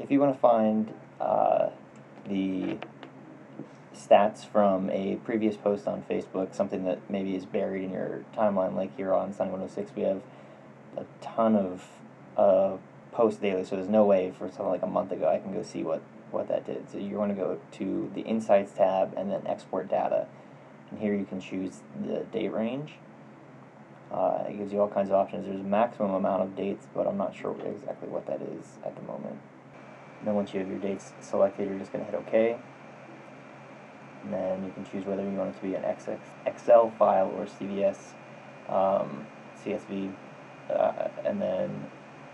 if you want to find uh, the stats from a previous post on Facebook, something that maybe is buried in your timeline, like here on Sunny 106, we have a ton of uh, posts daily, so there's no way for something like a month ago I can go see what, what that did. So you want to go to the Insights tab and then Export Data, and here you can choose the date range. Uh, it gives you all kinds of options. There's a maximum amount of dates, but I'm not sure exactly what that is at the moment. Then once you have your dates selected, you're just going to hit OK. And then you can choose whether you want it to be an XX, Excel file or CVS, um, CSV. Uh, and then,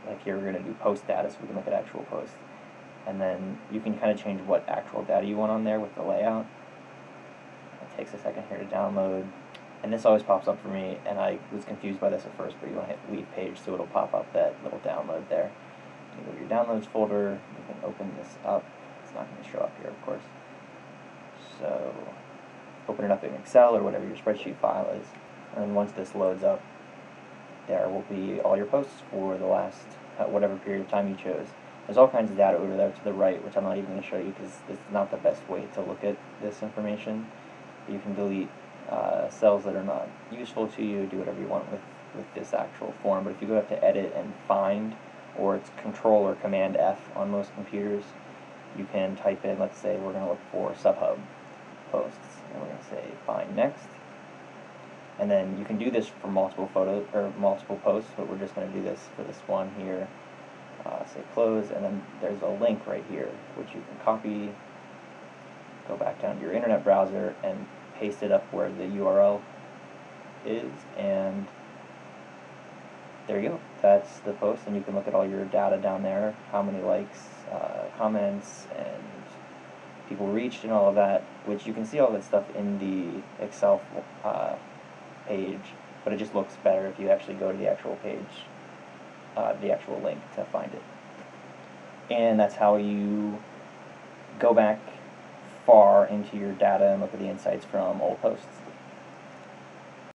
like here, we're going to do post data, so we can look at actual posts. And then you can kind of change what actual data you want on there with the layout. It takes a second here to download. And this always pops up for me, and I was confused by this at first, but you want to hit leave page, so it'll pop up that little download there. Go to your downloads folder, you can open this up. It's not going to show up here, of course. So open it up in Excel or whatever your spreadsheet file is. And once this loads up, there will be all your posts for the last uh, whatever period of time you chose. There's all kinds of data over there to the right, which I'm not even going to show you because it's not the best way to look at this information. You can delete uh, cells that are not useful to you, do whatever you want with, with this actual form. But if you go up to edit and find, or it's control or command F on most computers, you can type in, let's say we're going to look for subhub posts. And we're going to say find next. And then you can do this for multiple photos or multiple posts, but we're just going to do this for this one here. Uh, say close, and then there's a link right here, which you can copy, go back down to your internet browser, and paste it up where the URL is, and there you go. That's the post, and you can look at all your data down there, how many likes, uh, comments, and people reached, and all of that, which you can see all that stuff in the Excel uh, page, but it just looks better if you actually go to the actual page, uh, the actual link to find it. And that's how you go back far into your data and look at the insights from old posts.